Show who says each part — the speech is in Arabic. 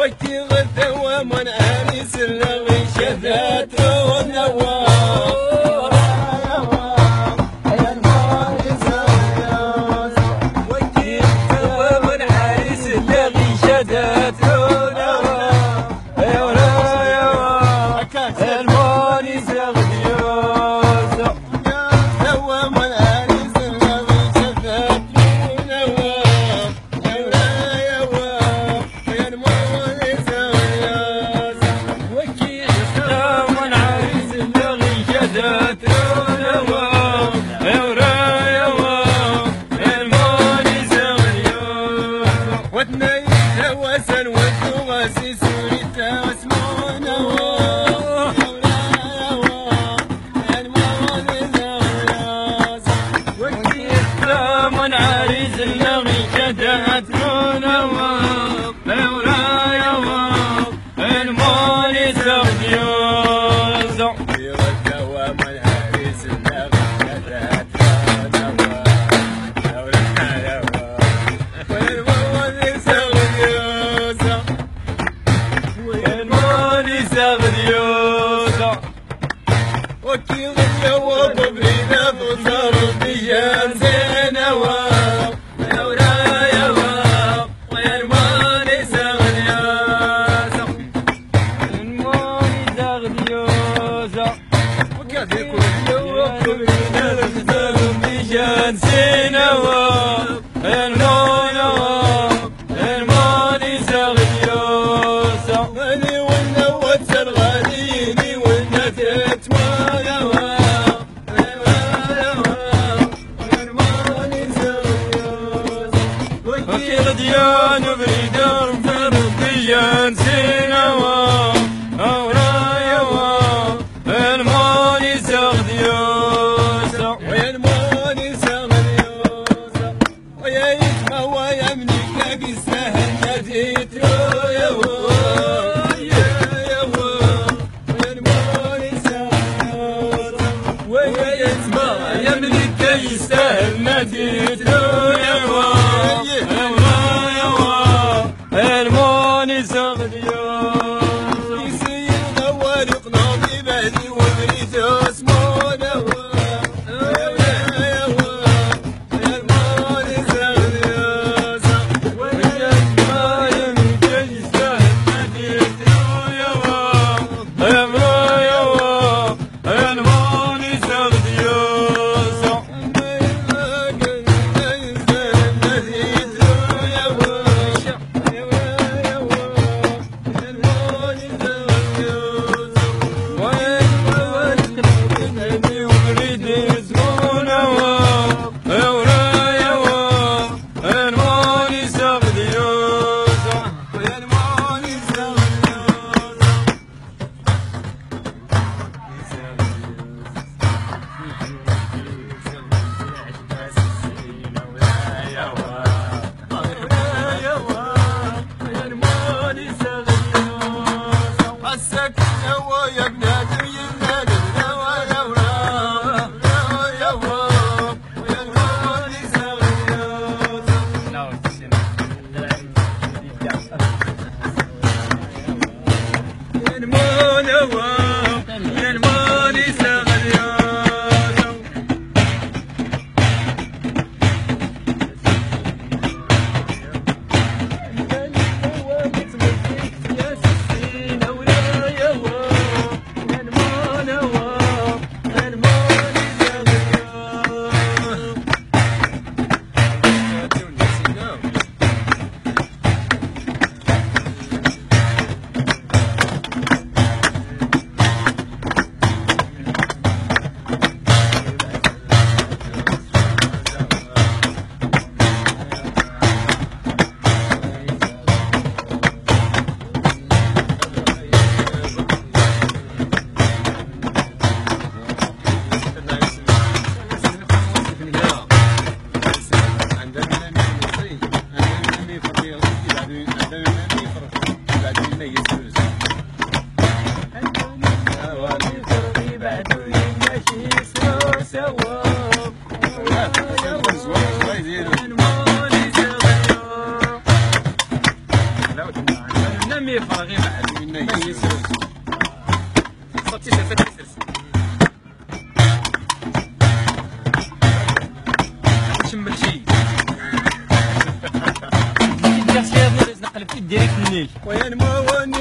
Speaker 1: وقتي غدا ومنعم
Speaker 2: دينه زغليان
Speaker 1: السكينة ويا بنادم يبنادم نوا
Speaker 2: نوا نوا سوا نمي فراغي بعد
Speaker 1: من يسرس
Speaker 2: صوتي شافت يسرس
Speaker 3: تشمل شي
Speaker 2: ديريكت النيل
Speaker 1: وين ما وني